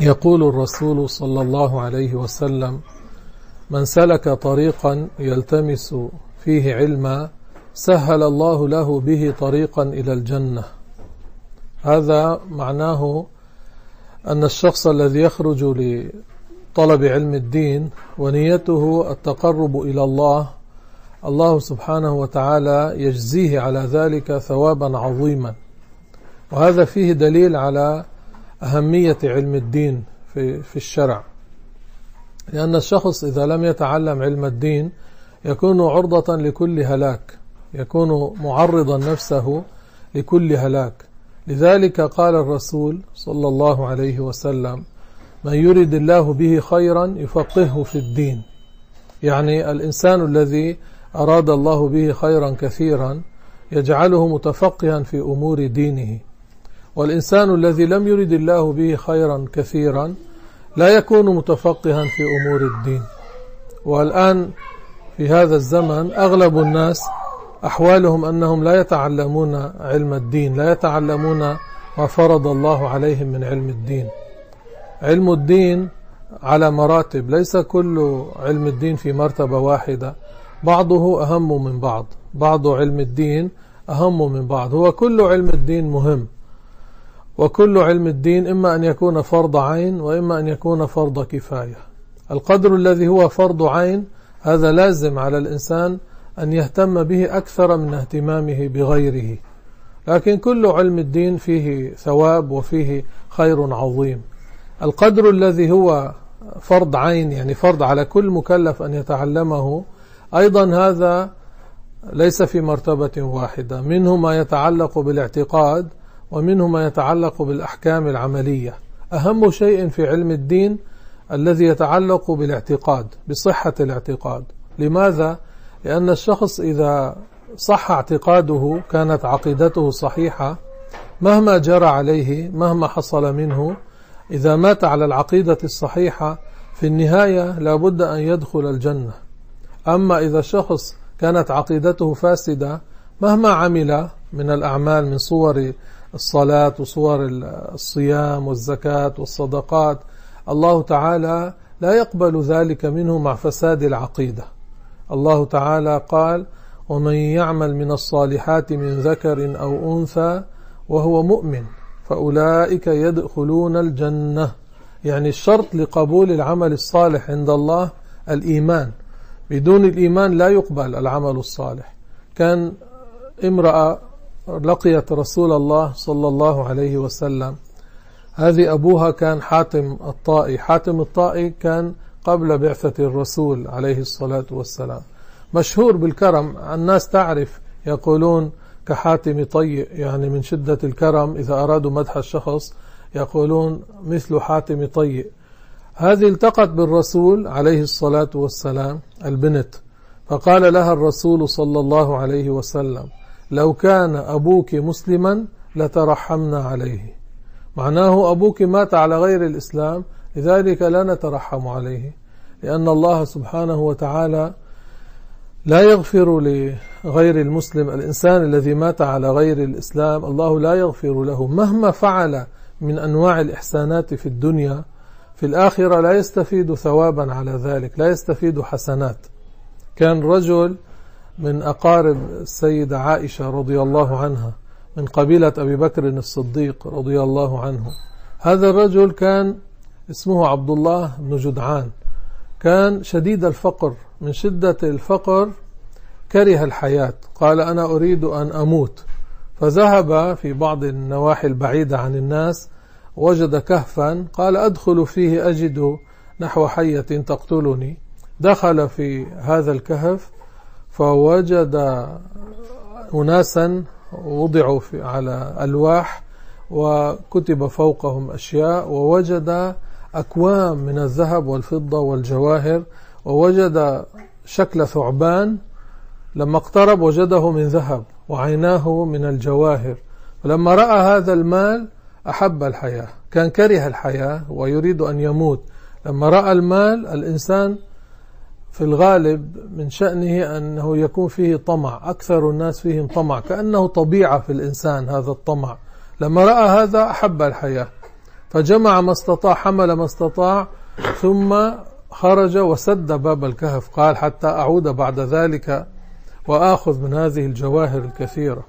يقول الرسول صلى الله عليه وسلم من سلك طريقا يلتمس فيه علما سهل الله له به طريقا إلى الجنة. هذا معناه أن الشخص الذي يخرج لطلب علم الدين ونيته التقرب إلى الله الله سبحانه وتعالى يجزيه على ذلك ثوابا عظيما. وهذا فيه دليل على أهمية علم الدين في, في الشرع. لأن الشخص إذا لم يتعلم علم الدين يكون عرضة لكل هلاك يكون معرضا نفسه لكل هلاك. لذلك قال الرسول صلى الله عليه وسلم من يرد الله به خيرا يفقهه في الدين. يعني الإنسان الذي أراد الله به خيرا كثيرا يجعله متفقها في أمور دينه. والإنسان الذي لم يرد الله به خيرا كثيرا لا يكون متفقها في أمور الدين. والآن في هذا الزمن أغلب الناس أحوالهم أنهم لا يتعلمون علم الدين لا يتعلمون ما فرض الله عليهم من علم الدين. علم الدين على مراتب ليس كل علم الدين في مرتبة واحدة. بعضه أهم من بعض بعض علم الدين أهم من بعض. هو كل علم الدين مهم. وكل علم الدين إما أن يكون فرض عين وإما أن يكون فرض كفاية. القدر الذي هو فرض عين هذا لازم على الإنسان أن يهتم به أكثر من اهتمامه بغيره. لكن كل علم الدين فيه ثواب وفيه خير عظيم. القدر الذي هو فرض عين يعني فرض على كل مكلف أن يتعلمه أيضا هذا ليس في مرتبة واحدة. منه ما يتعلق بالاعتقاد ومنه ما يتعلق بالأحكام العملية. أهم شيء في علم الدين الذي يتعلق بالاعتقاد بصحة الاعتقاد. لماذا؟ لأن الشخص إذا صح اعتقاده كانت عقيدته صحيحة مهما جرى عليه مهما حصل منه إذا مات على العقيدة الصحيحة في النهاية لابد أن يدخل الجنة. أما إذا شخص كانت عقيدته فاسدة مهما عمل من الأعمال من صور الصلاة وصور الصيام والزكاة والصدقات. الله تعالى لا يقبل ذلك منه مع فساد العقيدة. الله تعالى قال ومن يعمل من الصالحات من ذكر أو أنثى وهو مؤمن فأولئك يدخلون الجنة. يعني الشرط لقبول العمل الصالح عند الله الإيمان. بدون الإيمان لا يقبل العمل الصالح. كان امرأة لقيت رسول الله صلى الله عليه وسلم. هذه أبوها كان حاتم الطائي. حاتم الطائي كان قبل بعثة الرسول عليه الصلاة والسلام. مشهور بالكرم. الناس تعرف يقولون كحاتم طي يعني من شدة الكرم. إذا أرادوا مدح الشخص يقولون مثل حاتم طي. هذه التقت بالرسول عليه الصلاة والسلام البنت. فقال لها الرسول صلى الله عليه وسلم لو كان أبوك مسلما لترحمنا عليه. معناه أبوك مات على غير الإسلام لذلك لا نترحم عليه. لأن الله سبحانه وتعالى لا يغفر لغير المسلم الإنسان الذي مات على غير الإسلام الله لا يغفر له. مهما فعل من أنواع الإحسانات في الدنيا في الآخرة لا يستفيد ثوابا على ذلك لا يستفيد حسنات. كان رجل من أقارب السيدة عائشة رضي الله عنها من قبيلة أبي بكر الصديق رضي الله عنه. هذا الرجل كان اسمه عبد الله بن جدعان. كان شديد الفقر من شدة الفقر كره الحياة. قال أنا أريد أن أموت. فذهب في بعض النواحي البعيدة عن الناس وجد كهفا. قال أدخل فيه أجد نحو حية تقتلني. دخل في هذا الكهف فوجد أناسا وضعوا في على ألواح وكتب فوقهم أشياء ووجد أكوام من الذهب والفضة والجواهر ووجد شكل ثعبان لما اقترب وجده من ذهب وعيناه من الجواهر. فلما رأى هذا المال أحب الحياة كان كره الحياة ويريد أن يموت. لما رأى المال الإنسان في الغالب من شأنه أنه يكون فيه طمع. أكثر الناس فيهم طمع. كأنه طبيعة في الإنسان هذا الطمع. لما رأى هذا أحب الحياة. فجمع ما استطاع حمل ما استطاع ثم خرج وسد باب الكهف. قال حتى أعود بعد ذلك وآخذ من هذه الجواهر الكثيرة.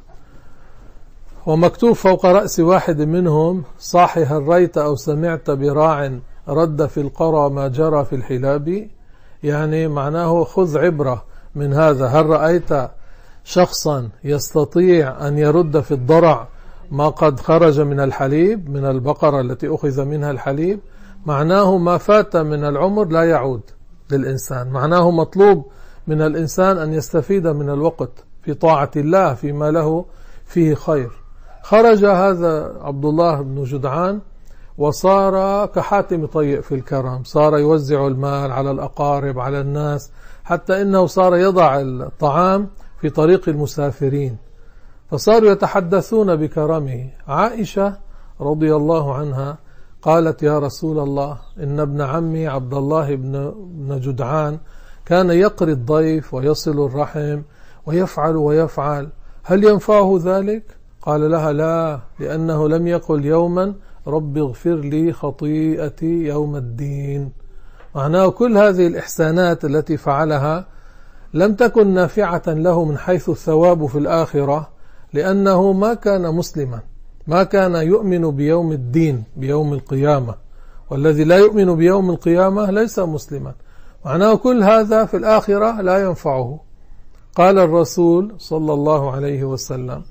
ومكتوب فوق رأس واحد منهم صاحي هل ريت أو سمعت براع رد في القرى ما جرى في الحلاب؟ يعني معناه خذ عبرة من هذا. هل رأيت شخصا يستطيع أن يرد في الضرع ما قد خرج من الحليب من البقرة التي أخذ منها الحليب؟ معناه ما فات من العمر لا يعود للإنسان. معناه مطلوب من الإنسان أن يستفيد من الوقت في طاعة الله فيما له فيه خير. خرج هذا عبد الله بن جدعان وصار كحاتم طيء في الكرم صار يوزع المال على الأقارب على الناس حتى إنه صار يضع الطعام في طريق المسافرين فصاروا يتحدثون بكرمه عائشة رضي الله عنها قالت يا رسول الله إن ابن عمي عبد الله بن جدعان كان يقري الضيف ويصل الرحم ويفعل ويفعل هل ينفعه ذلك؟ قال لها لا لأنه لم يقل يوما رب اغفر لي خطيئتي يوم الدين. معناه كل هذه الإحسانات التي فعلها لم تكن نافعة له من حيث الثواب في الآخرة لأنه ما كان مسلما ما كان يؤمن بيوم الدين بيوم القيامة. والذي لا يؤمن بيوم القيامة ليس مسلما. معناه كل هذا في الآخرة لا ينفعه. قال الرسول صلى الله عليه وسلم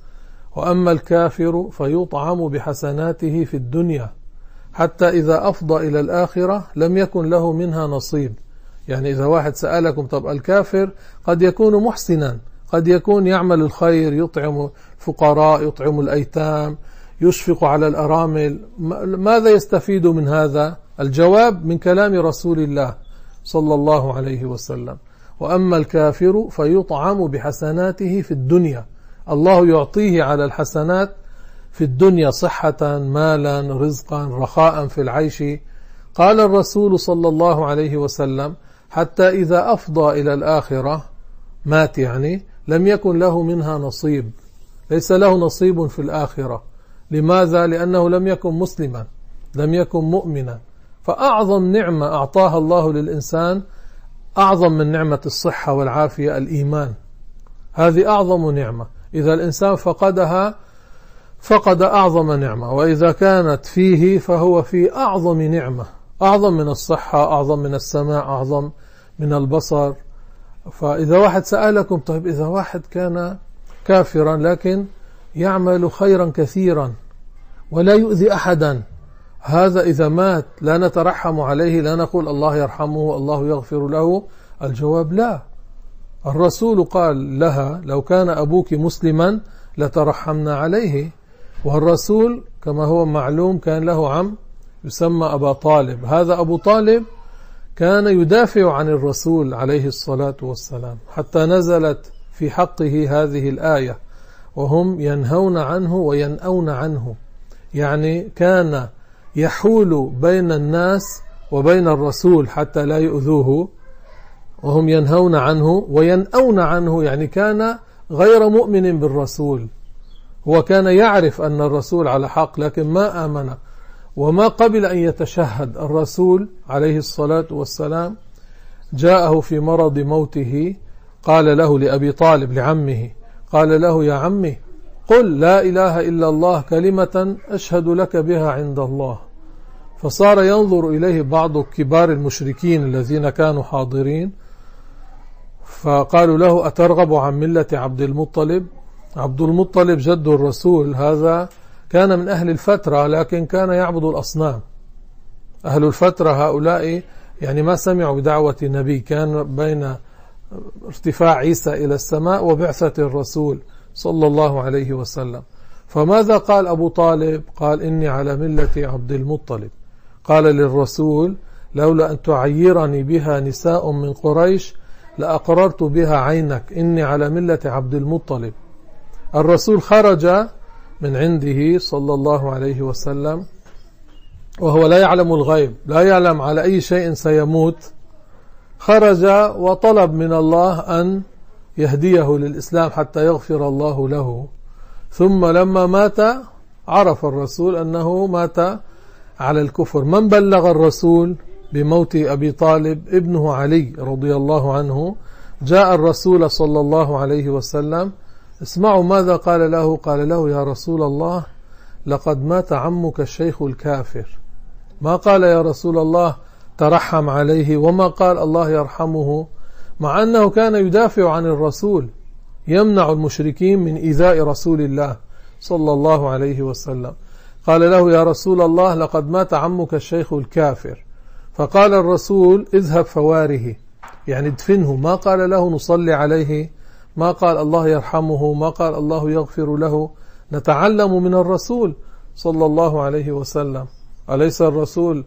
وأما الكافر فيطعم بحسناته في الدنيا حتى إذا أفضى إلى الآخرة لم يكن له منها نصيب. يعني إذا واحد سألكم طب الكافر قد يكون محسنا قد يكون يعمل الخير يطعم الفقراء يطعم الأيتام يشفق على الأرامل ماذا يستفيد من هذا؟ الجواب من كلام رسول الله صلى الله عليه وسلم. وأما الكافر فيطعم بحسناته في الدنيا. الله يعطيه على الحسنات في الدنيا صحة مالا رزقا رخاء في العيش. قال الرسول صلى الله عليه وسلم حتى إذا أفضى إلى الآخرة مات يعني لم يكن له منها نصيب. ليس له نصيب في الآخرة. لماذا؟ لأنه لم يكن مسلما لم يكن مؤمنا. فأعظم نعمة أعطاها الله للإنسان أعظم من نعمة الصحة والعافية الإيمان. هذه أعظم نعمة. إذا الإنسان فقدها فقد أعظم نعمة وإذا كانت فيه فهو في أعظم نعمة أعظم من الصحة أعظم من السماع أعظم من البصر. فإذا واحد سألكم طيب إذا واحد كان كافرا لكن يعمل خيرا كثيرا ولا يؤذي أحدا هذا إذا مات لا نترحم عليه لا نقول الله يرحمه الله يغفر له الجواب لا. الرسول قال لها لو كان أبوك مسلما لترحمنا عليه. والرسول كما هو معلوم كان له عم يسمى أبا طالب. هذا أبو طالب كان يدافع عن الرسول عليه الصلاة والسلام حتى نزلت في حقه هذه الآية وهم ينهون عنه وينأون عنه. يعني كان يحول بين الناس وبين الرسول حتى لا يؤذوه. وهم ينهون عنه وينأون عنه يعني كان غير مؤمن بالرسول. هو كان يعرف أن الرسول على حق لكن ما آمن. وما قبل أن يتشهد الرسول عليه الصلاة والسلام جاءه في مرض موته قال له لأبي طالب لعمه قال له يا عمي قل لا إله إلا الله كلمة أشهد لك بها عند الله. فصار ينظر إليه بعض كبار المشركين الذين كانوا حاضرين فقالوا له أترغب عن ملة عبد المطلب؟ عبد المطلب جد الرسول هذا كان من أهل الفترة لكن كان يعبد الأصنام. أهل الفترة هؤلاء يعني ما سمعوا بدعوة النبي كان بين ارتفاع عيسى إلى السماء وبعثة الرسول صلى الله عليه وسلم. فماذا قال أبو طالب؟ قال إني على ملة عبد المطلب. قال للرسول لولا أن تعيرني بها نساء من قريش لأقررت بها عينك إني على ملة عبد المطلب. الرسول خرج من عنده صلى الله عليه وسلم وهو لا يعلم الغيب لا يعلم على أي شيء سيموت. خرج وطلب من الله أن يهديه للإسلام حتى يغفر الله له. ثم لما مات عرف الرسول أنه مات على الكفر. من بلغ الرسول؟ بموت أبي طالب ابنه علي رضي الله عنه جاء الرسول صلى الله عليه وسلم اسمعوا ماذا قال له؟ قال له يا رسول الله لقد مات عمك الشيخ الكافر. ما قال يا رسول الله؟ ترحم عليه. وما قال الله يرحمه؟ مع أنه كان يدافع عن الرسول يمنع المشركين من إيذاء رسول الله صلى الله عليه وسلم. قال له يا رسول الله لقد مات عمك الشيخ الكافر. فقال الرسول اذهب فواره. يعني ادفنه. ما قال له نصلي عليه. ما قال الله يرحمه. ما قال الله يغفر له. نتعلم من الرسول صلى الله عليه وسلم. أليس الرسول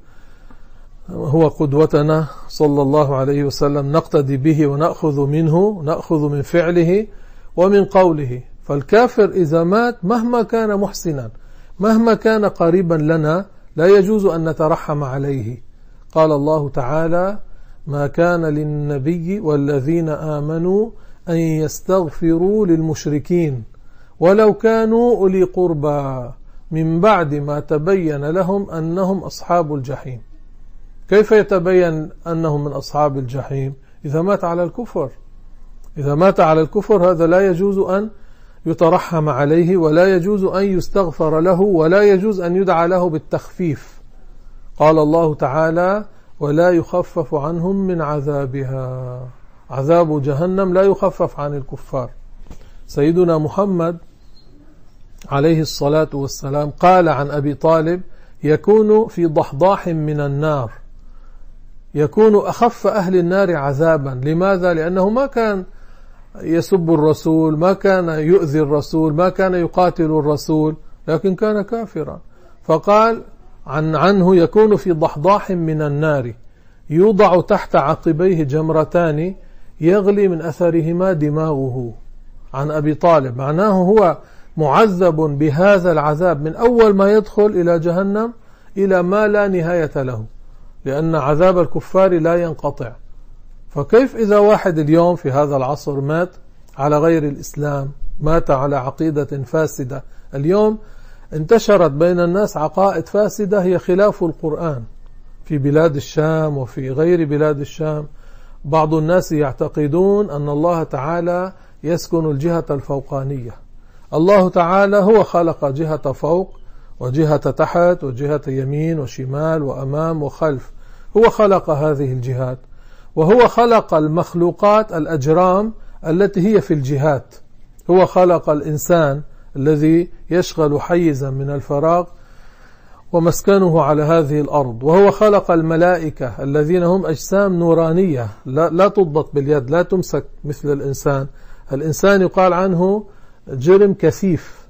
هو قدوتنا صلى الله عليه وسلم؟ نقتدي به ونأخذ منه نأخذ من فعله ومن قوله. فالكافر إذا مات مهما كان محسنا مهما كان قريبا لنا لا يجوز أن نترحم عليه. قال الله تعالى ما كان للنبي والذين آمنوا أن يستغفروا للمشركين ولو كانوا أولي قربى من بعد ما تبين لهم أنهم أصحاب الجحيم. كيف يتبين أنهم من أصحاب الجحيم؟ إذا مات على الكفر. إذا مات على الكفر هذا لا يجوز أن يترحم عليه ولا يجوز أن يستغفر له ولا يجوز أن يدعى له بالتخفيف. قال الله تعالى ولا يخفف عنهم من عذابها. عذاب جهنم لا يخفف عن الكفار. سيدنا محمد عليه الصلاة والسلام قال عن أبي طالب يكون في ضحضاح من النار. يكون أخف أهل النار عذابا. لماذا؟ لأنه ما كان يسب الرسول ما كان يؤذي الرسول ما كان يقاتل الرسول لكن كان كافرا. فقال عن عنه يكون في ضحضاح من النار يوضع تحت عقبيه جمرتان يغلي من أثرهما دماغه عن أبي طالب معناه هو معذب بهذا العذاب من أول ما يدخل إلى جهنم إلى ما لا نهاية له لأن عذاب الكفار لا ينقطع. فكيف إذا واحد اليوم في هذا العصر مات على غير الإسلام مات على عقيدة فاسدة؟ اليوم انتشرت بين الناس عقائد فاسدة هي خلاف القرآن. في بلاد الشام وفي غير بلاد الشام بعض الناس يعتقدون أن الله تعالى يسكن الجهة الفوقانية. الله تعالى هو خلق جهة فوق وجهة تحت وجهة يمين وشمال وأمام وخلف. هو خلق هذه الجهات وهو خلق المخلوقات الأجرام التي هي في الجهات. هو خلق الإنسان الذي يشغل حيزا من الفراغ ومسكنه على هذه الأرض. وهو خلق الملائكة الذين هم أجسام نورانية. لا, لا تضبط باليد لا تمسك مثل الإنسان. الإنسان يقال عنه جرم كثيف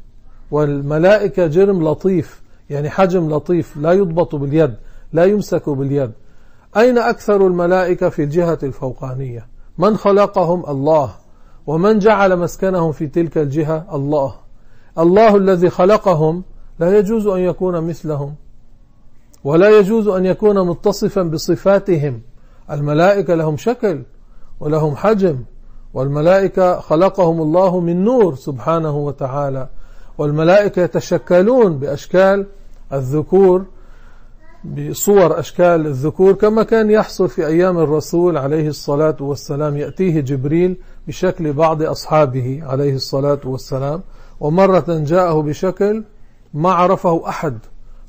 والملائكة جرم لطيف يعني حجم لطيف لا يضبط باليد لا يمسك باليد. أين أكثر الملائكة في الجهة الفوقانية؟ من خلقهم الله ومن جعل مسكنهم في تلك الجهة؟ الله. الله الذي خلقهم لا يجوز أن يكون مثلهم ولا يجوز أن يكون متصفا بصفاتهم. الملائكة لهم شكل ولهم حجم والملائكة خلقهم الله من نور سبحانه وتعالى والملائكة يتشكلون بأشكال الذكور بصور أشكال الذكور كما كان يحصل في أيام الرسول عليه الصلاة والسلام. يأتيه جبريل بشكل بعض أصحابه عليه الصلاة والسلام ومرة جاءه بشكل ما عرفه أحد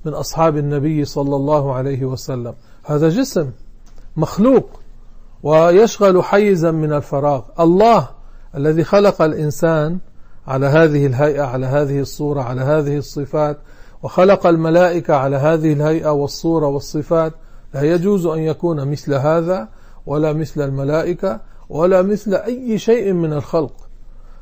من أصحاب النبي صلى الله عليه وسلم. هذا جسم مخلوق ويشغل حيزا من الفراغ. الله الذي خلق الإنسان على هذه الهيئة على هذه الصورة على هذه الصفات وخلق الملائكة على هذه الهيئة والصورة والصفات لا يجوز أن يكون مثل هذا ولا مثل الملائكة ولا مثل أي شيء من الخلق.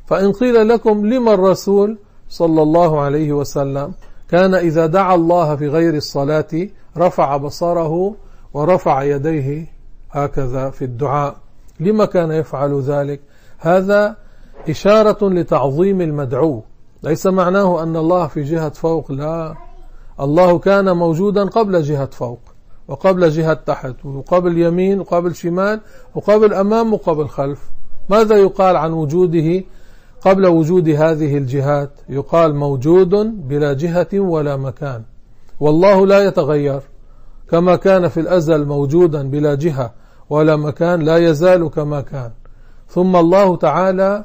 فإن قيل لكم لما الرسول صلى الله عليه وسلم كان إذا دعا الله في غير الصلاة رفع بصره ورفع يديه هكذا في الدعاء. لما كان يفعل ذلك؟ هذا إشارة لتعظيم المدعو. ليس معناه أن الله في جهة فوق لا. الله كان موجودا قبل جهة فوق وقبل جهة تحت وقبل يمين وقبل شمال وقبل أمام وقبل خلف. ماذا يقال عن وجوده قبل وجود هذه الجهات يقال موجود بلا جهة ولا مكان. والله لا يتغير. كما كان في الأزل موجودا بلا جهة ولا مكان لا يزال كما كان. ثم الله تعالى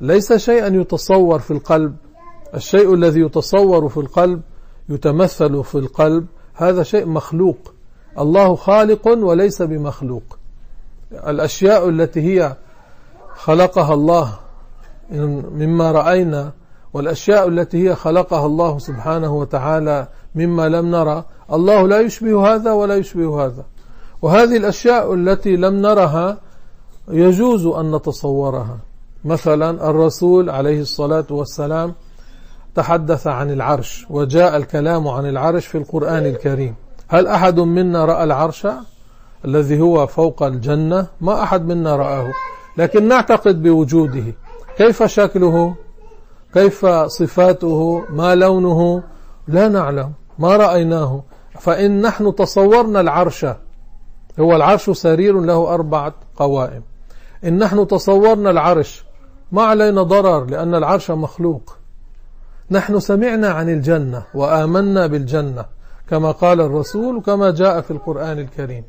ليس شيئا يتصور في القلب. الشيء الذي يتصور في القلب يتمثل في القلب هذا شيء مخلوق. الله خالق وليس بمخلوق. الأشياء التي هي خلقها الله مما رأينا والأشياء التي هي خلقها الله سبحانه وتعالى مما لم نرى الله لا يشبه هذا ولا يشبه هذا. وهذه الأشياء التي لم نرها يجوز أن نتصورها. مثلا الرسول عليه الصلاة والسلام تحدث عن العرش وجاء الكلام عن العرش في القرآن الكريم. هل أحد منا رأى العرش الذي هو فوق الجنة؟ ما أحد منا رآه. لكن نعتقد بوجوده. كيف شكله؟ كيف صفاته؟ ما لونه؟ لا نعلم. ما رأيناه. فإن نحن تصورنا العرش هو العرش سرير له أربعة قوائم. إن نحن تصورنا العرش ما علينا ضرر لأن العرش مخلوق. نحن سمعنا عن الجنة وآمنا بالجنة كما قال الرسول وكما جاء في القرآن الكريم.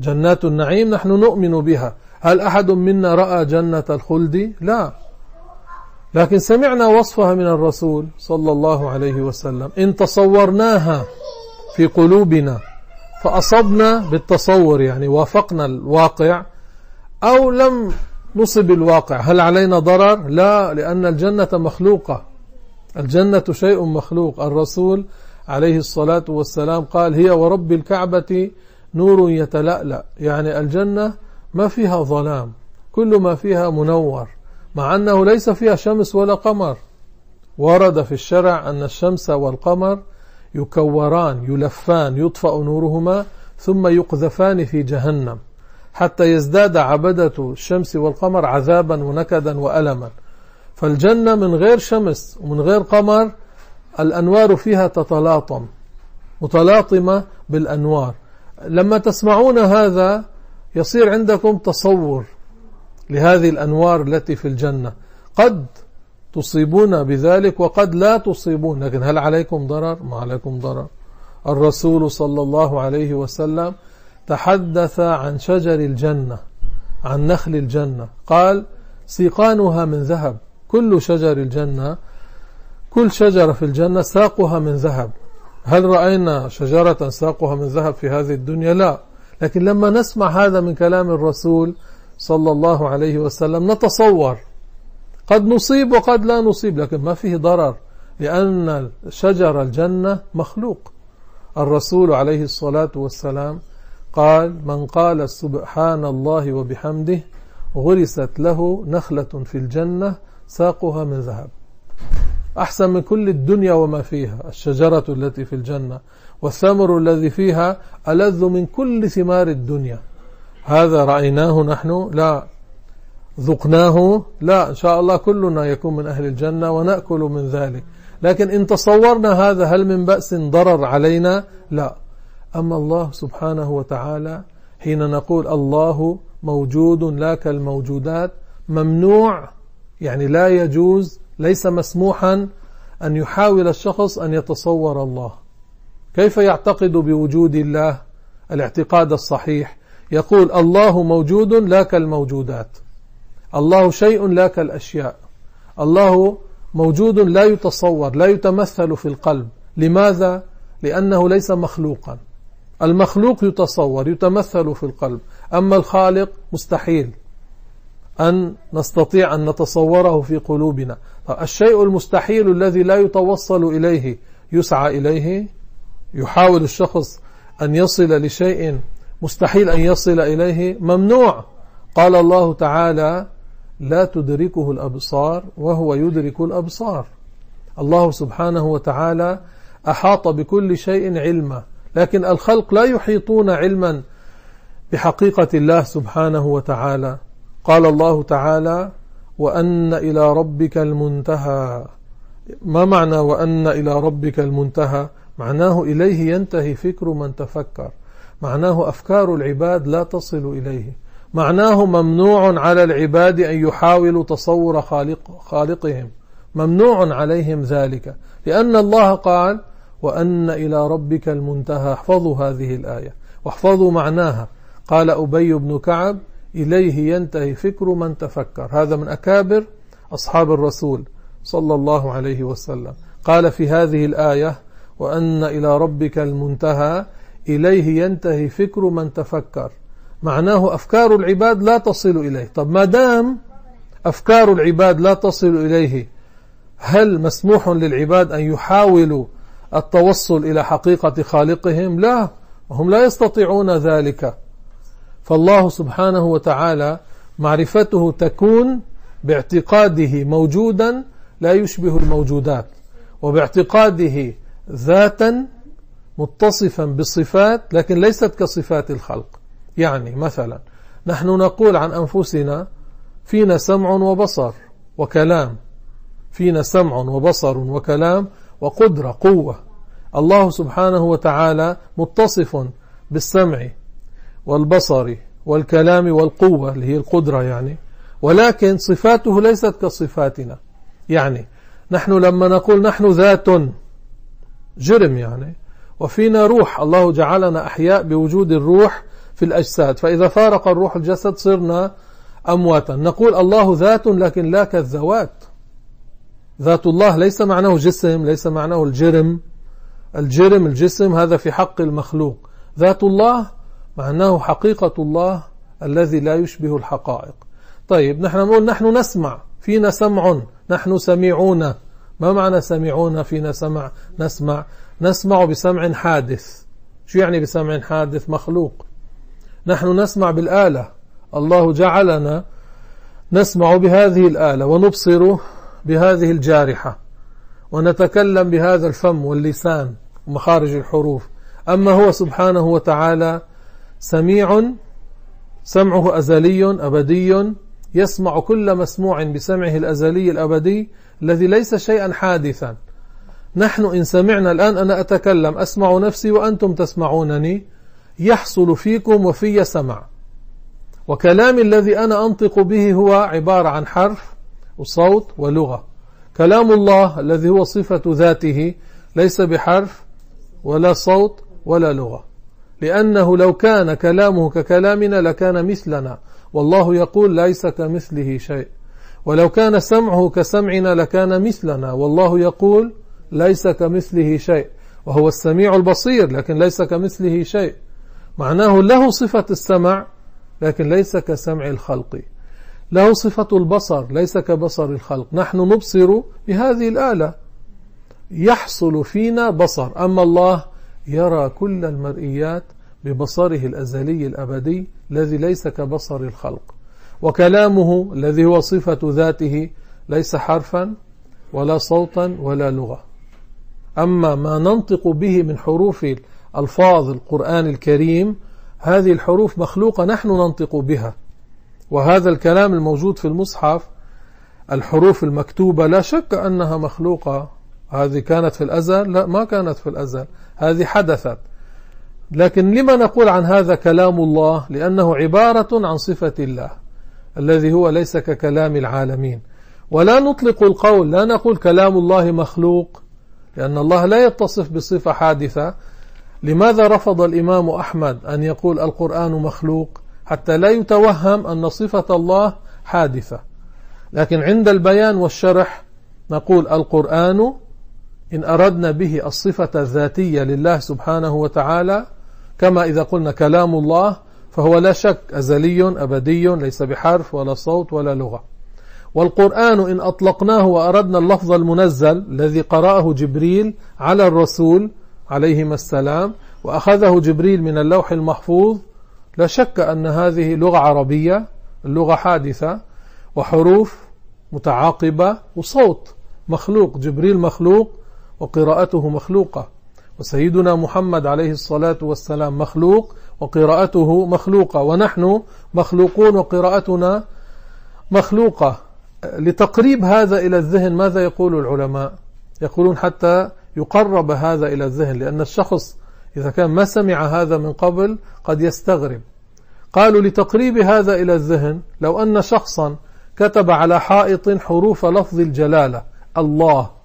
جنات النعيم نحن نؤمن بها. هل أحد منا رأى جنة الخلد؟ لا. لكن سمعنا وصفها من الرسول صلى الله عليه وسلم. إن تصورناها في قلوبنا فأصبنا بالتصور يعني وافقنا الواقع أو لم نصب الواقع. هل علينا ضرر؟ لا لأن الجنة مخلوقة. الجنة شيء مخلوق. الرسول عليه الصلاة والسلام قال هي ورب الكعبة نور يتلألأ. يعني الجنة ما فيها ظلام. كل ما فيها منور. مع أنه ليس فيها شمس ولا قمر. ورد في الشرع أن الشمس والقمر يكوران يلفان يطفأ نورهما ثم يقذفان في جهنم. حتى يزداد عبدة الشمس والقمر عذابا ونكدا وألما. فالجنة من غير شمس ومن غير قمر الأنوار فيها تتلاطم. متلاطمة بالأنوار. لما تسمعون هذا يصير عندكم تصور لهذه الأنوار التي في الجنة. قد تصيبون بذلك وقد لا تصيبون. لكن هل عليكم ضرر؟ ما عليكم ضرر. الرسول صلى الله عليه وسلم تحدث عن شجر الجنة عن نخل الجنة. قال سيقانها من ذهب. كل شجر الجنة كل شجرة في الجنة ساقها من ذهب. هل رأينا شجرة ساقها من ذهب في هذه الدنيا؟ لا. لكن لما نسمع هذا من كلام الرسول صلى الله عليه وسلم نتصور. قد نصيب وقد لا نصيب لكن ما فيه ضرر لأن شجر الجنة مخلوق. الرسول عليه الصلاة والسلام قال من قال سبحان الله وبحمده غرست له نخلة في الجنة ساقها من ذهب. أحسن من كل الدنيا وما فيها الشجرة التي في الجنة والثمر الذي فيها ألذ من كل ثمار الدنيا. هذا رأيناه نحن لا ذقناه لا إن شاء الله كلنا يكون من أهل الجنة ونأكل من ذلك. لكن إن تصورنا هذا هل من بأس ضرر علينا؟ لا. أما الله سبحانه وتعالى حين نقول الله موجود لا كالموجودات ممنوع يعني لا يجوز ليس مسموحا أن يحاول الشخص أن يتصور الله. كيف يعتقد بوجود الله الاعتقاد الصحيح؟ يقول الله موجود لا كالموجودات. الله شيء لا كالأشياء. الله موجود لا يتصور لا يتمثل في القلب. لماذا؟ لأنه ليس مخلوقا. المخلوق يتصور يتمثل في القلب. أما الخالق مستحيل. أن نستطيع أن نتصوره في قلوبنا. الشيء المستحيل الذي لا يتوصل إليه يسعى إليه؟ يحاول الشخص أن يصل لشيء مستحيل أن يصل إليه ممنوع. قال الله تعالى لا تدركه الأبصار وهو يدرك الأبصار. الله سبحانه وتعالى أحاط بكل شيء علما لكن الخلق لا يحيطون علما بحقيقة الله سبحانه وتعالى. قال الله تعالى وأن إلى ربك المنتهى. ما معنى وأن إلى ربك المنتهى؟ معناه إليه ينتهي فكر من تفكر. معناه أفكار العباد لا تصل إليه. معناه ممنوع على العباد أن يحاولوا تصور خالق خالقهم. ممنوع عليهم ذلك. لأن الله قال وأن إلى ربك المنتهى. احفظوا هذه الآية. واحفظوا معناها. قال أبي بن كعب إليه ينتهي فكر من تفكر. هذا من أكابر أصحاب الرسول صلى الله عليه وسلم. قال في هذه الآية وأن إلى ربك المنتهى إليه ينتهي فكر من تفكر. معناه أفكار العباد لا تصل إليه. طب ما دام أفكار العباد لا تصل إليه هل مسموح للعباد أن يحاولوا التوصل إلى حقيقة خالقهم؟ لا هم لا يستطيعون ذلك. فالله سبحانه وتعالى معرفته تكون باعتقاده موجودا لا يشبه الموجودات وباعتقاده ذاتا متصفا بالصفات لكن ليست كصفات الخلق. يعني مثلا نحن نقول عن أنفسنا فينا سمع وبصر وكلام فينا سمع وبصر وكلام وقدرة قوة. الله سبحانه وتعالى متصف بالسمع والبصر والكلام والقوة اللي هي القدرة يعني. ولكن صفاته ليست كصفاتنا. يعني نحن لما نقول نحن ذات جرم يعني وفينا روح الله جعلنا أحياء بوجود الروح في الأجساد. فإذا فارق الروح الجسد صرنا أمواتا. نقول الله ذات لكن لا كالذوات. ذات الله ليس معناه جسم ليس معناه الجرم. الجرم الجسم هذا في حق المخلوق. ذات الله معناه حقيقة الله الذي لا يشبه الحقائق. طيب نحن نقول نحن نسمع فينا سمع نحن سميعون ما معنى سميعون فينا سمع نسمع. نسمع بسمع حادث. شو يعني بسمع حادث؟ مخلوق. نحن نسمع بالآلة. الله جعلنا نسمع بهذه الآلة ونبصر بهذه الجارحة ونتكلم بهذا الفم واللسان ومخارج الحروف. أما هو سبحانه وتعالى سميع سمعه أزلي أبدي يسمع كل مسموع بسمعه الأزلي الأبدي الذي ليس شيئا حادثا. نحن إن سمعنا الآن أنا أتكلم أسمع نفسي وأنتم تسمعونني يحصل فيكم وفي سمع. وكلامي الذي أنا أنطق به هو عبارة عن حرف وصوت ولغة. كلام الله الذي هو صفة ذاته ليس بحرف ولا صوت ولا لغة. لأنه لو كان كلامه ككلامنا لكان مثلنا. والله يقول ليس كمثله شيء. ولو كان سمعه كسمعنا لكان مثلنا. والله يقول ليس كمثله شيء. وهو السميع البصير لكن ليس كمثله شيء. معناه له صفة السمع لكن ليس كسمع الخلق. له صفة البصر ليس كبصر الخلق. نحن نبصر بهذه الآلة. يحصل فينا بصر. أما الله يرى كل المرئيات ببصره الأزلي الأبدي الذي ليس كبصر الخلق. وكلامه الذي هو صفة ذاته ليس حرفا ولا صوتا ولا لغة. أما ما ننطق به من حروف ألفاظ القرآن الكريم هذه الحروف مخلوقة نحن ننطق بها. وهذا الكلام الموجود في المصحف الحروف المكتوبة لا شك أنها مخلوقة هذه كانت في الأزل؟ لا ما كانت في الأزل. هذه حدثت. لكن لما نقول عن هذا كلام الله؟ لأنه عبارة عن صفة الله الذي هو ليس ككلام العالمين. ولا نطلق القول لا نقول كلام الله مخلوق لأن الله لا يتصف بصفة حادثة. لماذا رفض الإمام أحمد أن يقول القرآن مخلوق حتى لا يتوهم أن صفة الله حادثة؟ لكن عند البيان والشرح نقول القرآن إن أردنا به الصفة الذاتية لله سبحانه وتعالى كما إذا قلنا كلام الله فهو لا شك أزلي أبدي ليس بحرف ولا صوت ولا لغة. والقرآن إن أطلقناه وأردنا اللفظ المنزل الذي قرأه جبريل على الرسول عليهما السلام وأخذه جبريل من اللوح المحفوظ لا شك أن هذه لغة عربية اللغة حادثة وحروف متعاقبة وصوت مخلوق جبريل مخلوق وقراءته مخلوقة. وسيدنا محمد عليه الصلاة والسلام مخلوق وقراءته مخلوقة. ونحن مخلوقون وقراءتنا مخلوقة. لتقريب هذا إلى الذهن ماذا يقول العلماء؟ يقولون حتى يقرب هذا إلى الذهن لأن الشخص إذا كان ما سمع هذا من قبل قد يستغرب. قالوا لتقريب هذا إلى الذهن لو أن شخصا كتب على حائط حروف لفظ الجلالة الله.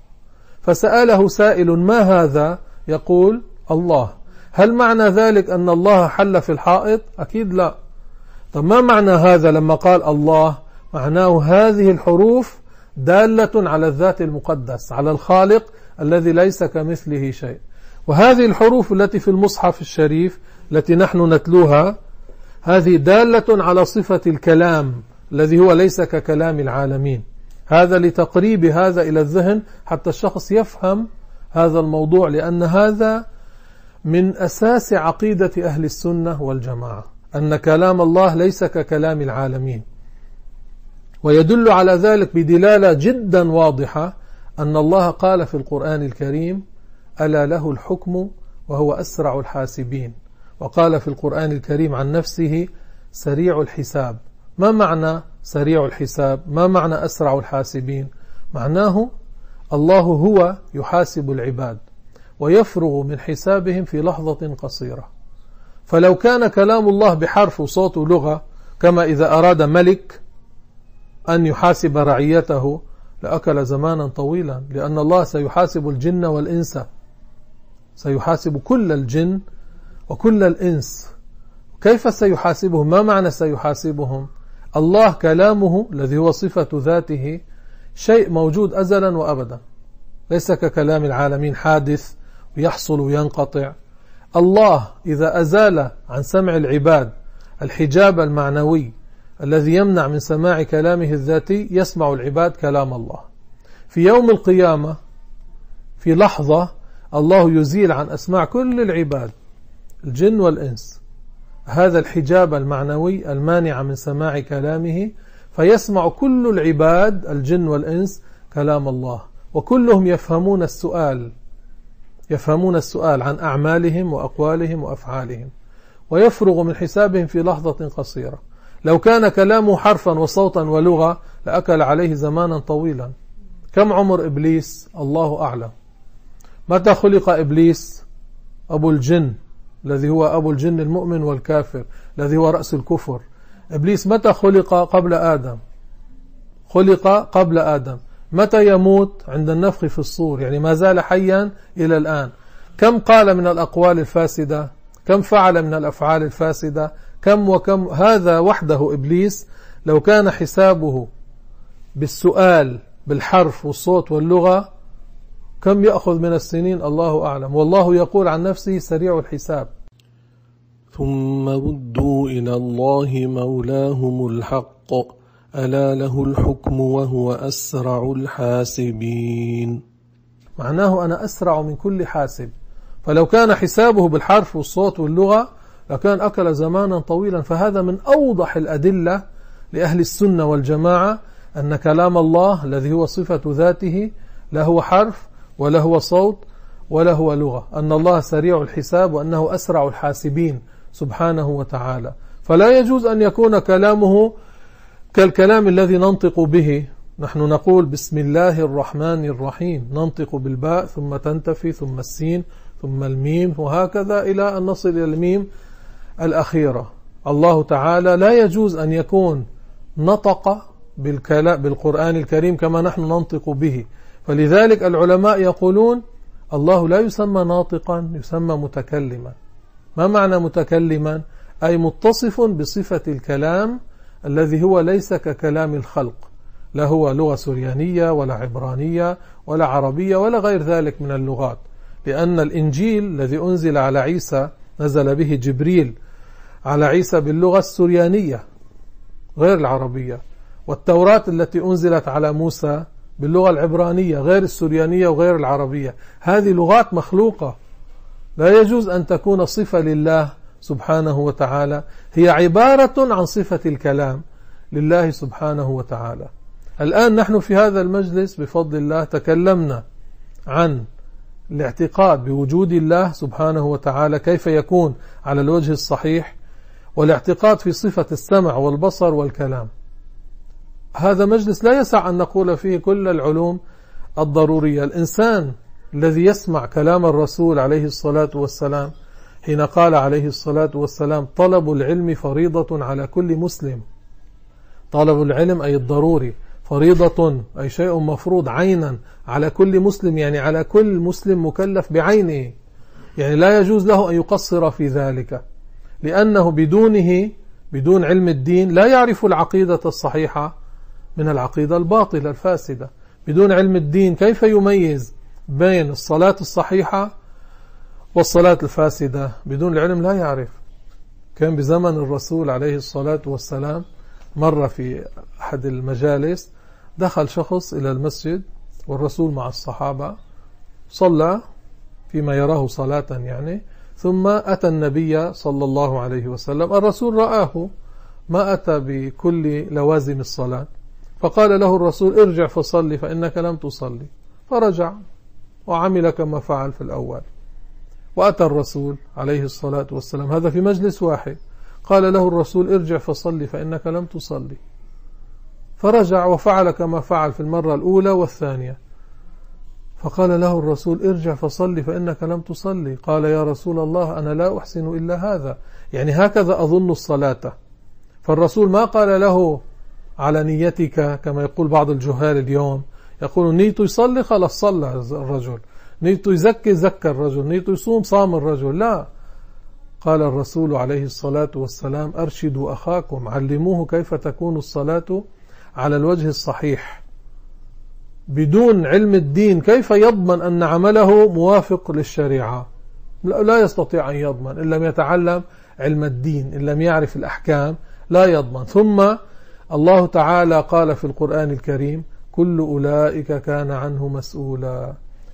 فسأله سائل ما هذا؟ يقول الله. هل معنى ذلك أن الله حل في الحائط؟ أكيد لا. طب ما معنى هذا لما قال الله؟ معناه هذه الحروف دالة على الذات المقدس على الخالق الذي ليس كمثله شيء. وهذه الحروف التي في المصحف الشريف التي نحن نتلوها هذه دالة على صفة الكلام الذي هو ليس ككلام العالمين. هذا لتقريب هذا إلى الذهن حتى الشخص يفهم هذا الموضوع لأن هذا من أساس عقيدة أهل السنة والجماعة أن كلام الله ليس ككلام العالمين. ويدل على ذلك بدلالة جدا واضحة أن الله قال في القرآن الكريم ألا له الحكم وهو أسرع الحاسبين وقال في القرآن الكريم عن نفسه سريع الحساب ما معنى سريع الحساب. ما معنى أسرع الحاسبين؟ معناه الله هو يحاسب العباد ويفرغ من حسابهم في لحظة قصيرة. فلو كان كلام الله بحرف وصوت ولغة كما إذا أراد ملك أن يحاسب رعيته لأكل زمانا طويلا لأن الله سيحاسب الجن والإنس. سيحاسب كل الجن وكل الإنس. كيف سيحاسبهم؟ ما معنى سيحاسبهم؟ الله كلامه الذي هو صفة ذاته شيء موجود أزلا وأبدا. ليس ككلام العالمين حادث ويحصل وينقطع. الله إذا أزال عن سمع العباد الحجاب المعنوي الذي يمنع من سماع كلامه الذاتي يسمع العباد كلام الله. في يوم القيامة في لحظة الله يزيل عن أسماع كل العباد الجن والإنس. هذا الحجاب المعنوي المانع من سماع كلامه فيسمع كل العباد الجن والإنس كلام الله. وكلهم يفهمون السؤال يفهمون السؤال عن أعمالهم وأقوالهم وأفعالهم. ويفرغ من حسابهم في لحظة قصيرة. لو كان كلامه حرفا وصوتا ولغة لأكل عليه زمانا طويلا. كم عمر إبليس؟ الله أعلم. متى خلق إبليس؟ أبو الجن. الذي هو أبو الجن المؤمن والكافر الذي هو رأس الكفر. إبليس متى خلق قبل آدم؟ خلق قبل آدم. متى يموت؟ عند النفخ في الصور يعني ما زال حيا إلى الآن. كم قال من الأقوال الفاسدة؟ كم فعل من الأفعال الفاسدة؟ كم وكم؟ هذا وحده إبليس. لو كان حسابه بالسؤال بالحرف والصوت واللغة كم يأخذ من السنين؟ الله أعلم. والله يقول عن نفسه سريع الحساب. ثم ردوا إلى الله مولاهم الحق. ألا له الحكم وهو أسرع الحاسبين. معناه أنا أسرع من كل حاسب. فلو كان حسابه بالحرف والصوت واللغة لكان أكل زمانا طويلا. فهذا من أوضح الأدلة لأهل السنة والجماعة أن كلام الله الذي هو صفة ذاته لا هو حرف ولا هو صوت ولا هو لغة. أن الله سريع الحساب وأنه أسرع الحاسبين. سبحانه وتعالى. فلا يجوز أن يكون كلامه كالكلام الذي ننطق به. نحن نقول بسم الله الرحمن الرحيم. ننطق بالباء ثم تنتفي ثم السين ثم الميم وهكذا إلى أن نصل إلى الميم الأخيرة. الله تعالى لا يجوز أن يكون نطق بالقرآن الكريم كما نحن ننطق به. فلذلك العلماء يقولون الله لا يسمى ناطقا يسمى متكلما. ما معنى متكلما؟ أي متصف بصفة الكلام الذي هو ليس ككلام الخلق لا هو لغة سريانية ولا عبرانية ولا عربية ولا غير ذلك من اللغات لأن الإنجيل الذي أنزل على عيسى نزل به جبريل على عيسى باللغة السريانية غير العربية والتوراة التي أنزلت على موسى باللغة العبرانية غير السريانية وغير العربية هذه لغات مخلوقة. لا يجوز أن تكون صفة لله سبحانه وتعالى. هي عبارة عن صفة الكلام لله سبحانه وتعالى. الآن نحن في هذا المجلس بفضل الله تكلمنا عن الاعتقاد بوجود الله سبحانه وتعالى كيف يكون على الوجه الصحيح والاعتقاد في صفة السمع والبصر والكلام. هذا مجلس لا يسع أن نقول فيه كل العلوم الضرورية. الإنسان الذي يسمع كلام الرسول عليه الصلاة والسلام حين قال عليه الصلاة والسلام طلب العلم فريضة على كل مسلم. طلب العلم أي الضروري فريضة أي شيء مفروض عينا على كل مسلم يعني على كل مسلم مكلف بعينه. يعني لا يجوز له أن يقصر في ذلك لأنه بدونه بدون علم الدين لا يعرف العقيدة الصحيحة من العقيدة الباطلة الفاسدة. بدون علم الدين كيف يميز؟ بين الصلاة الصحيحة والصلاة الفاسدة بدون العلم لا يعرف. كان بزمن الرسول عليه الصلاة والسلام مر في أحد المجالس دخل شخص إلى المسجد والرسول مع الصحابة صلى فيما يراه صلاة يعني ثم أتى النبي صلى الله عليه وسلم. الرسول رآه ما أتى بكل لوازم الصلاة. فقال له الرسول ارجع فصلي فإنك لم تصلي. فرجع. وعمل كما فعل في الأول. وأتى الرسول عليه الصلاة والسلام. هذا في مجلس واحد. قال له الرسول ارجع فصلي فإنك لم تصلي. فرجع وفعل كما فعل في المرة الأولى والثانية. فقال له الرسول ارجع فصلي فإنك لم تصلي. قال يا رسول الله أنا لا أحسن إلا هذا. يعني هكذا أظن الصلاة. فالرسول ما قال له على نيتك كما يقول بعض الجهال اليوم. يقول نيته يصلي خلاص صلى الرجل. نيته يزكي زكى الرجل. نيته يصوم صام الرجل. لا. قال الرسول عليه الصلاة والسلام أرشدوا أخاكم علموه كيف تكون الصلاة على الوجه الصحيح. بدون علم الدين كيف يضمن أن عمله موافق للشريعة؟ لا يستطيع أن يضمن. إن لم يتعلم علم الدين إن لم يعرف الأحكام لا يضمن. ثم الله تعالى قال في القرآن الكريم كل أولئك كان عنه مسؤولا.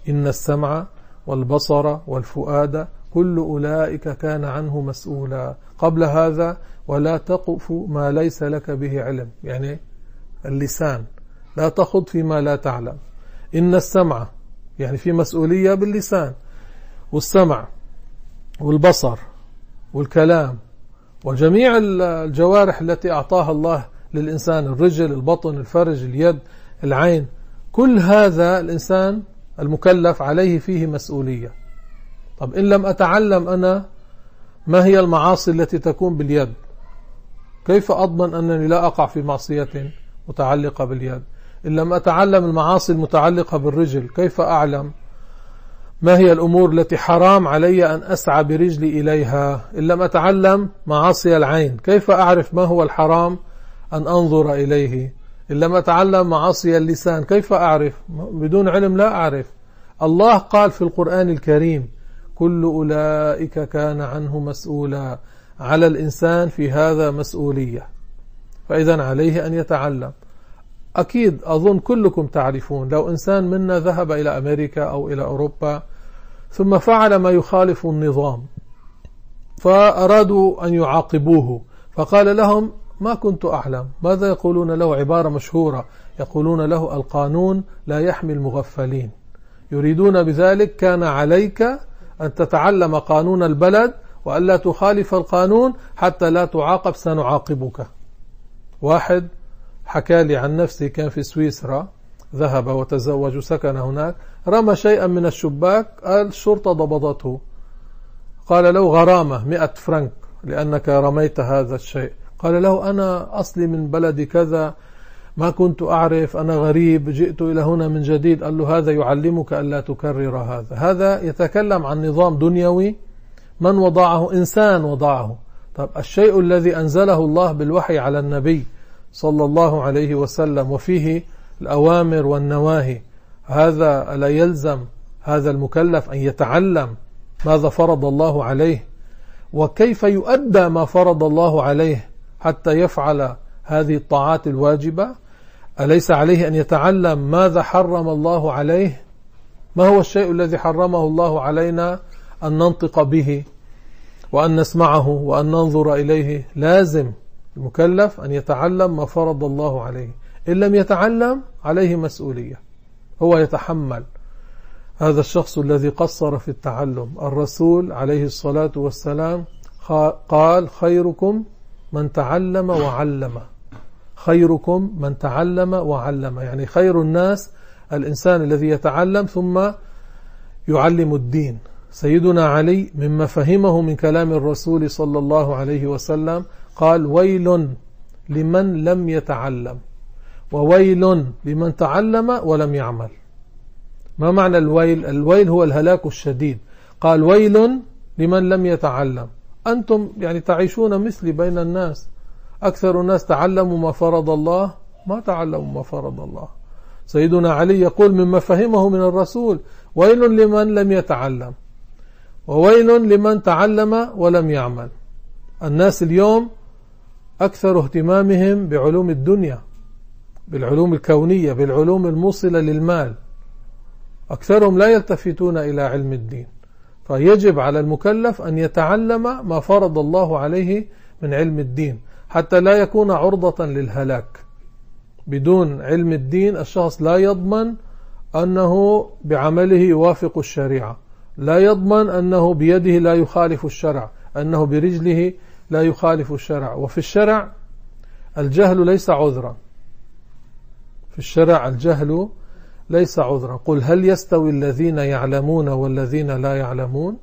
إن السمع والبصر والفؤاد كل أولئك كان عنه مسؤولا. قبل هذا ولا تقف ما ليس لك به علم. يعني اللسان. لا تخض فيما لا تعلم. إن السمع يعني في مسؤولية باللسان. والسمع والبصر والكلام وجميع الجوارح التي أعطاها الله للإنسان الرجل البطن الفرج اليد العين. كل هذا الإنسان المكلف عليه فيه مسؤولية. طب إن لم أتعلم أنا ما هي المعاصي التي تكون باليد؟ كيف أضمن أنني لا أقع في معصية متعلقة باليد؟ إن لم أتعلم المعاصي المتعلقة بالرجل كيف أعلم ما هي الأمور التي حرام علي أن أسعى برجلي إليها؟ إن لم أتعلم معاصي العين كيف أعرف ما هو الحرام أن أنظر إليه؟ إن لم أتعلم معاصي اللسان كيف أعرف؟ بدون علم لا أعرف. الله قال في القرآن الكريم كل أولئك كان عنه مسؤولا على الإنسان في هذا مسؤولية. فإذا عليه أن يتعلم. أكيد أظن كلكم تعرفون لو إنسان منا ذهب إلى أمريكا أو إلى أوروبا ثم فعل ما يخالف النظام فأرادوا أن يعاقبوه فقال لهم ما كنت أعلم. ماذا يقولون له عبارة مشهورة؟ يقولون له القانون لا يحمي المغفلين. يريدون بذلك كان عليك أن تتعلم قانون البلد وألا تخالف القانون حتى لا تعاقب سنعاقبك. واحد حكى لي عن نفسه كان في سويسرا ذهب وتزوج وسكن هناك رمى شيئا من الشباك الشرطة ضبطته. قال له غرامة مئة فرنك لأنك رميت هذا الشيء. قال له أنا أصلي من بلد كذا ما كنت أعرف أنا غريب جئت إلى هنا من جديد. قال له هذا يعلمك ألا تكرر هذا. هذا يتكلم عن نظام دنيوي من وضعه إنسان وضعه. طب الشيء الذي أنزله الله بالوحي على النبي صلى الله عليه وسلم وفيه الأوامر والنواهي هذا لا يلزم هذا المكلف أن يتعلم ماذا فرض الله عليه؟ وكيف يؤدى ما فرض الله عليه؟ حتى يفعل هذه الطاعات الواجبة. أليس عليه أن يتعلم ماذا حرم الله عليه؟ ما هو الشيء الذي حرمه الله علينا أن ننطق به وأن نسمعه وأن ننظر إليه؟ لازم المكلف أن يتعلم ما فرض الله عليه. إن لم يتعلم عليه مسؤولية. هو يتحمل. هذا الشخص الذي قصر في التعلم. الرسول عليه الصلاة والسلام قال خيركم من تعلم وعلم. خيركم من تعلم وعلم. يعني خير الناس الإنسان الذي يتعلم ثم يعلم الدين. سيدنا علي مما فهمه من كلام الرسول صلى الله عليه وسلم قال ويل لمن لم يتعلم وويل لمن تعلم ولم يعمل. ما معنى الويل؟ الويل هو الهلاك الشديد. قال ويل لمن لم يتعلم. أنتم يعني تعيشون مثلي بين الناس. أكثر الناس تعلموا ما فرض الله ما تعلموا ما فرض الله. سيدنا علي يقول مما فهمه من الرسول ويل لمن لم يتعلم وويل لمن تعلم ولم يعمل. الناس اليوم أكثر اهتمامهم بعلوم الدنيا بالعلوم الكونية بالعلوم الموصلة للمال. أكثرهم لا يلتفتون إلى علم الدين. فيجب على المكلف أن يتعلم ما فرض الله عليه من علم الدين حتى لا يكون عرضة للهلاك. بدون علم الدين الشخص لا يضمن أنه بعمله يوافق الشريعة. لا يضمن أنه بيده لا يخالف الشرع أنه برجله لا يخالف الشرع. وفي الشرع الجهل ليس عذرا. في الشرع الجهل ليس عذرا. قل هل يستوي الذين يعلمون والذين لا يعلمون؟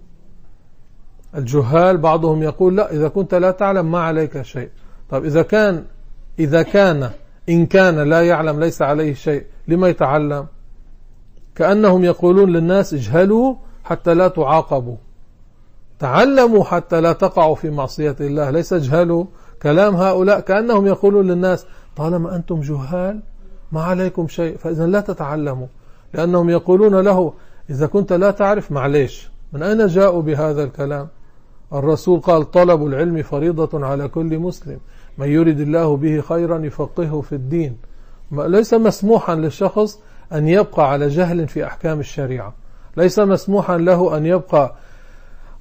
الجهال بعضهم يقول لا إذا كنت لا تعلم ما عليك شيء. طيب إذا كان إذا كان إن كان لا يعلم ليس عليه شيء لما يتعلم؟ كأنهم يقولون للناس اجهلوا حتى لا تعاقبوا. تعلموا حتى لا تقعوا في معصية الله ليس اجهلوا كلام هؤلاء. كأنهم يقولون للناس طالما أنتم جهال ما عليكم شيء فإذا لا تتعلموا. لأنهم يقولون له إذا كنت لا تعرف معليش. من أين جاءوا بهذا الكلام؟ الرسول قال طلب العلم فريضة على كل مسلم. من يريد الله به خيرا يفقهه في الدين. ليس مسموحا للشخص أن يبقى على جهل في أحكام الشريعة. ليس مسموحا له أن يبقى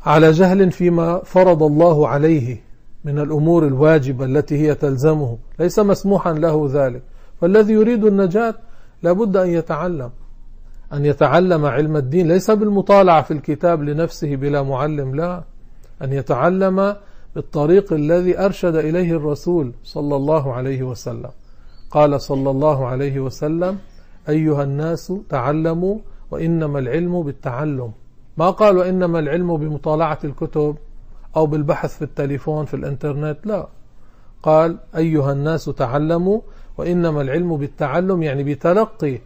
على جهل فيما فرض الله عليه من الأمور الواجبة التي هي تلزمه. ليس مسموحا له ذلك. فالذي يريد النجاة لابد أن يتعلم. أن يتعلم علم الدين. ليس بالمطالعة في الكتاب لنفسه بلا معلم لا. أن يتعلم بالطريق الذي أرشد إليه الرسول صلى الله عليه وسلم. قال صلى الله عليه وسلم أيها الناس تعلموا وإنما العلم بالتعلم. ما قال وإنما العلم بمطالعة الكتب أو بالبحث في التليفون في الإنترنت؟ لا. قال أيها الناس تعلموا وإنما العلم بالتعلم يعني بتلقي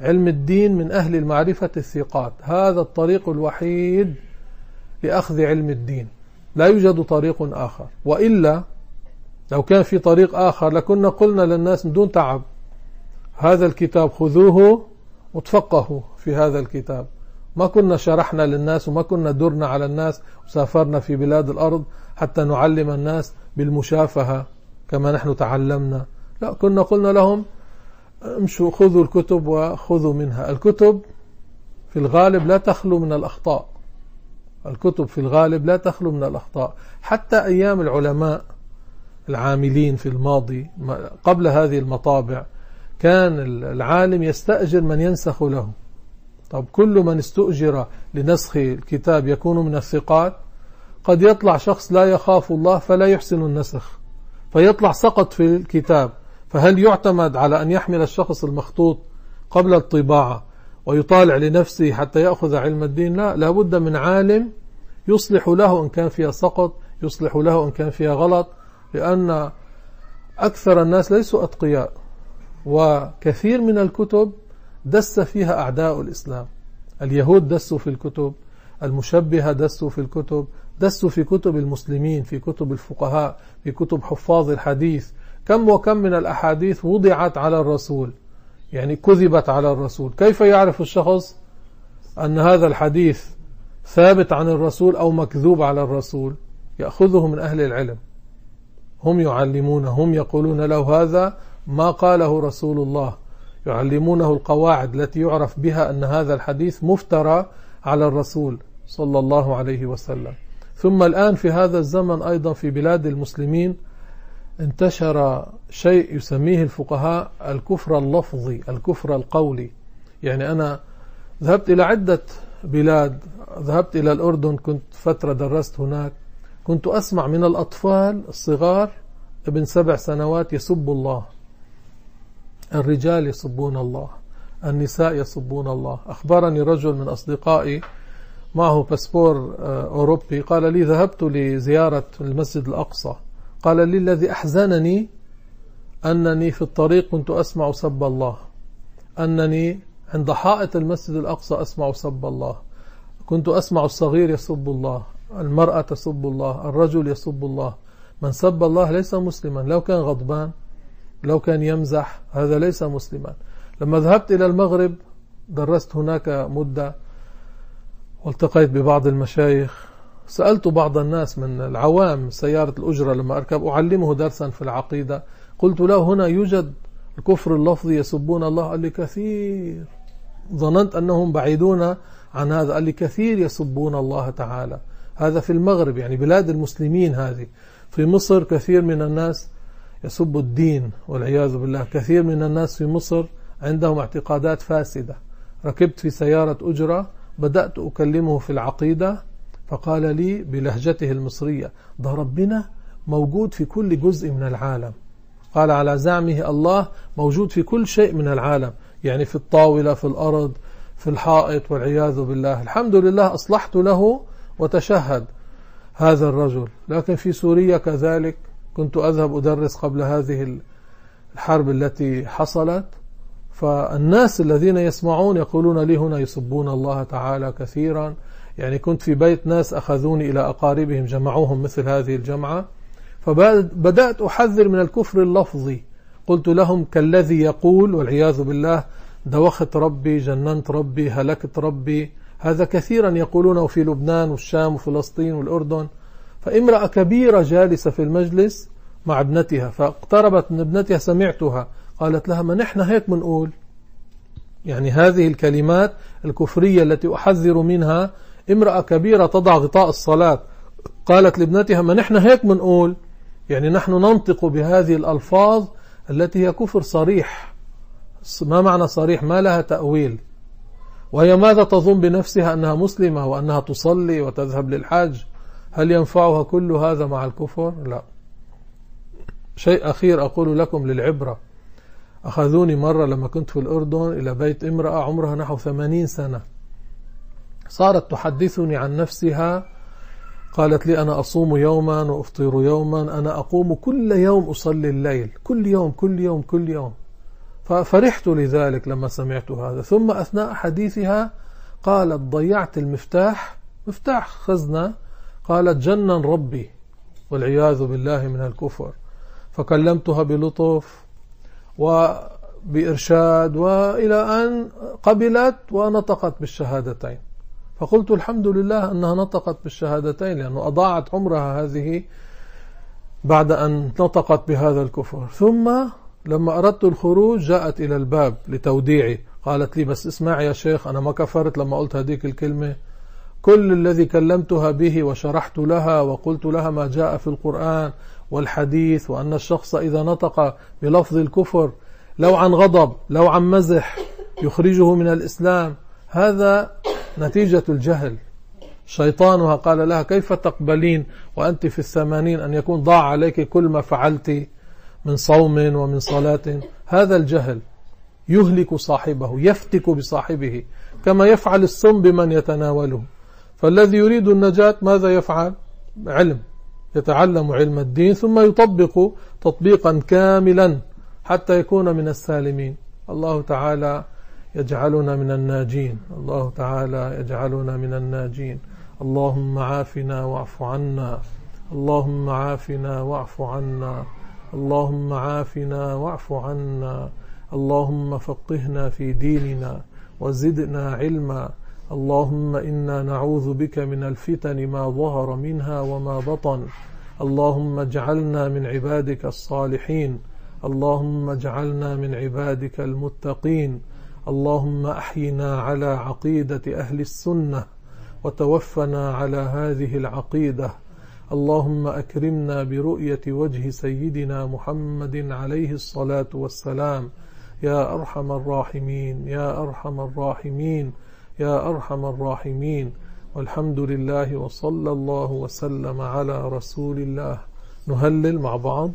علم الدين من أهل المعرفة الثقات. هذا الطريق الوحيد لأخذ علم الدين. لا يوجد طريق آخر. وإلا لو كان في طريق آخر لكنا قلنا للناس بدون تعب هذا الكتاب خذوه وتفقهوا في هذا الكتاب. ما كنا شرحنا للناس وما كنا درنا على الناس وسافرنا في بلاد الأرض حتى نعلم الناس بالمشافهة كما نحن تعلمنا. لا كنا قلنا لهم امشوا خذوا الكتب وخذوا منها. الكتب في الغالب لا تخلو من الأخطاء. الكتب في الغالب لا تخلو من الأخطاء. حتى أيام العلماء العاملين في الماضي قبل هذه المطابع كان العالم يستأجر من ينسخ له. طب كل من استؤجر لنسخ الكتاب يكون من الثقات؟ قد يطلع شخص لا يخاف الله فلا يحسن النسخ. فيطلع سقط في الكتاب. فهل يعتمد على أن يحمل الشخص المخطوط قبل الطباعة ويطالع لنفسه حتى يأخذ علم الدين؟ لا لابد من عالم يصلح له إن كان فيها سقط يصلح له إن كان فيها غلط لأن أكثر الناس ليسوا أتقياء. وكثير من الكتب دس فيها أعداء الإسلام. اليهود دسوا في الكتب المشبهة دسوا في الكتب دسوا في كتب المسلمين في كتب الفقهاء في كتب حفاظ الحديث كم وكم من الأحاديث وضعت على الرسول يعني كذبت على الرسول. كيف يعرف الشخص أن هذا الحديث ثابت عن الرسول أو مكذوب على الرسول؟ يأخذه من أهل العلم. هم يعلمون هم يقولون له هذا ما قاله رسول الله. يعلمونه القواعد التي يعرف بها أن هذا الحديث مفترى على الرسول صلى الله عليه وسلم. ثم الآن في هذا الزمن أيضا في بلاد المسلمين انتشر شيء يسميه الفقهاء الكفر اللفظي الكفر القولي. يعني أنا ذهبت إلى عدة بلاد ذهبت إلى الأردن كنت فترة درست هناك. كنت أسمع من الأطفال الصغار ابن سبع سنوات يسب الله. الرجال يسبون الله. النساء يسبون الله. أخبرني رجل من أصدقائي معه باسبور آه، أوروبي قال لي ذهبت لزيارة المسجد الأقصى. قال لي الذي أحزنني أنني في الطريق كنت أسمع سب الله. أنني عند حائط المسجد الأقصى أسمع سب الله. كنت أسمع الصغير يسب الله المرأة تسب الله الرجل يسب الله. من سب الله ليس مسلما. لو كان غضبان لو كان يمزح هذا ليس مسلما. لما ذهبت إلى المغرب درست هناك مدة والتقيت ببعض المشايخ. سألت بعض الناس من العوام سيارة الأجرة لما أركب أعلمه درسا في العقيدة. قلت له هنا يوجد الكفر اللفظي يسبون الله. قال لي كثير. ظننت أنهم بعيدون عن هذا. قال لي كثير يسبون الله تعالى. هذا في المغرب يعني بلاد المسلمين هذه. في مصر كثير من الناس يسب الدين والعياذ بالله. كثير من الناس في مصر عندهم اعتقادات فاسدة. ركبت في سيارة أجرة بدأت أكلمه في العقيدة. فقال لي بلهجته المصرية ده ربنا موجود في كل جزء من العالم. قال على زعمه الله موجود في كل شيء من العالم يعني في الطاولة في الأرض في الحائط والعياذ بالله. الحمد لله أصلحت له وتشهد هذا الرجل. لكن في سوريا كذلك كنت أذهب أدرس قبل هذه الحرب التي حصلت. فالناس الذين يسمعون يقولون لي هنا يسبون الله تعالى كثيرا. يعني كنت في بيت ناس أخذوني إلى أقاربهم جمعوهم مثل هذه الجمعة فبدأت أحذر من الكفر اللفظي. قلت لهم كالذي يقول والعياذ بالله دوخت ربي جننت ربي هلكت ربي. هذا كثيرا يقولونه في لبنان والشام وفلسطين والأردن. فامرأة كبيرة جالسة في المجلس مع ابنتها فاقتربت من ابنتها سمعتها. قالت لها ما نحن هيك بنقول يعني هذه الكلمات الكفرية التي أحذر منها امرأة كبيرة تضع غطاء الصلاة. قالت لابنتها ما نحن هيك بنقول يعني نحن ننطق بهذه الألفاظ التي هي كفر صريح. ما معنى صريح؟ ما لها تأويل. وهي ماذا تظن بنفسها أنها مسلمة وأنها تصلي وتذهب للحج؟ هل ينفعها كل هذا مع الكفر؟ لا. شيء أخير أقول لكم للعبرة. أخذوني مرة لما كنت في الأردن إلى بيت امرأة عمرها نحو ثمانين سنة. صارت تحدثني عن نفسها قالت لي أنا أصوم يوما وأفطر يوما أنا أقوم كل يوم أصلي الليل كل يوم كل يوم كل يوم. ففرحت لذلك لما سمعت هذا. ثم أثناء حديثها قالت ضيعت المفتاح مفتاح خزنة قالت جنن ربي والعياذ بالله من الكفر. فكلمتها بلطف وبإرشاد وإلى أن قبلت ونطقت بالشهادتين. فقلت الحمد لله أنها نطقت بالشهادتين لأنه أضاعت عمرها هذه بعد أن نطقت بهذا الكفر. ثم لما أردت الخروج جاءت إلى الباب لتوديعي. قالت لي بس اسمع يا شيخ أنا ما كفرت لما قلت هذيك الكلمة. كل الذي كلمتها به وشرحت لها وقلت لها ما جاء في القرآن والحديث وأن الشخص إذا نطق بلفظ الكفر لو عن غضب لو عن مزح يخرجه من الإسلام. هذا نتيجة الجهل. شيطانها قال لها كيف تقبلين وأنت في الثمانين أن يكون ضاع عليك كل ما فعلت من صوم ومن صلاة؟ هذا الجهل يهلك صاحبه يفتك بصاحبه كما يفعل السم بمن يتناوله. فالذي يريد النجاة ماذا يفعل؟ علم. يتعلم علم الدين ثم يطبق تطبيقا كاملا حتى يكون من السالمين. الله تعالى يجعلنا من الناجين. الله تعالى يجعلنا من الناجين. اللهم عافنا واعف عنا. اللهم عافنا واعف عنا. اللهم عافنا واعف عنا. اللهم فقهنا في ديننا وزدنا علما. اللهم إنا نعوذ بك من الفتن ما ظهر منها وما بطن. اللهم اجعلنا من عبادك الصالحين. اللهم اجعلنا من عبادك المتقين. اللهم أحينا على عقيدة أهل السنة وتوفنا على هذه العقيدة. اللهم أكرمنا برؤية وجه سيدنا محمد عليه الصلاة والسلام. يا أرحم الراحمين يا أرحم الراحمين يا أرحم الراحمين. والحمد لله وصلى الله وسلم على رسول الله. نهلل مع بعض.